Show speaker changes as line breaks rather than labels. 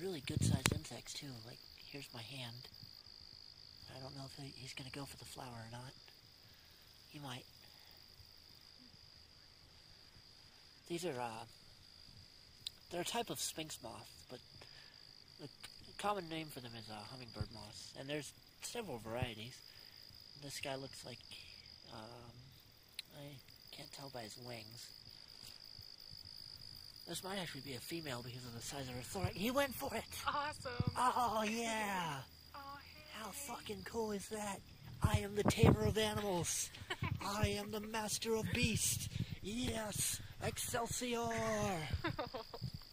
really good sized insects too. Like, here's my hand. I don't know if he's going to go for the flower or not. He might. These are, uh, they're a type of sphinx moth, but the common name for them is uh, hummingbird moth. And there's several varieties. This guy looks like, um, I can't tell by his wings. This might actually be a female because of the size of her thorax. He went for it!
Awesome.
Oh, yeah!
Oh, hey.
How fucking cool is that? I am the tamer of animals. I am the master of beasts. Yes, Excelsior!